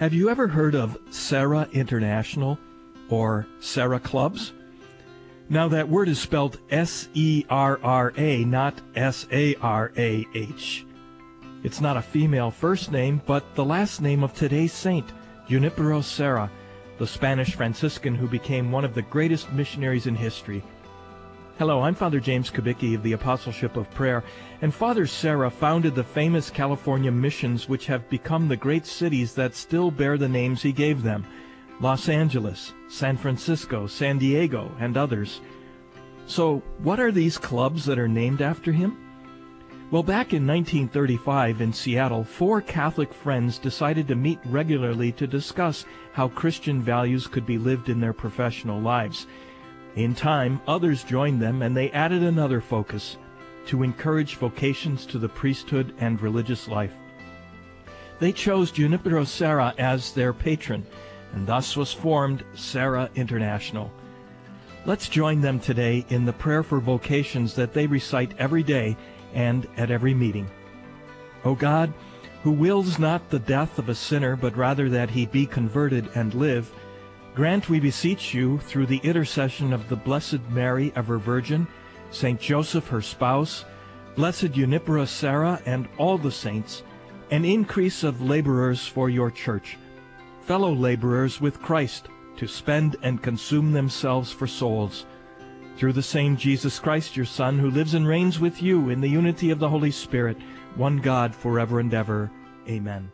Have you ever heard of Serra International or Serra Clubs? Now that word is spelled S-E-R-R-A, not S-A-R-A-H. It's not a female first name, but the last name of today's saint, Junipero Serra, the Spanish Franciscan who became one of the greatest missionaries in history. Hello, I'm Father James Kubicki of the Apostleship of Prayer, and Father Serra founded the famous California missions which have become the great cities that still bear the names he gave them, Los Angeles, San Francisco, San Diego, and others. So, what are these clubs that are named after him? Well, back in 1935 in Seattle, four Catholic friends decided to meet regularly to discuss how Christian values could be lived in their professional lives. In time, others joined them and they added another focus to encourage vocations to the priesthood and religious life. They chose Junipero Serra as their patron, and thus was formed Serra International. Let's join them today in the prayer for vocations that they recite every day and at every meeting. O God, who wills not the death of a sinner, but rather that he be converted and live, Grant, we beseech you, through the intercession of the Blessed Mary, ever Virgin, Saint Joseph, her spouse, Blessed Junipero Serra, and all the saints, an increase of laborers for your church, fellow laborers with Christ, to spend and consume themselves for souls. Through the same Jesus Christ, your Son, who lives and reigns with you in the unity of the Holy Spirit, one God, forever and ever. Amen.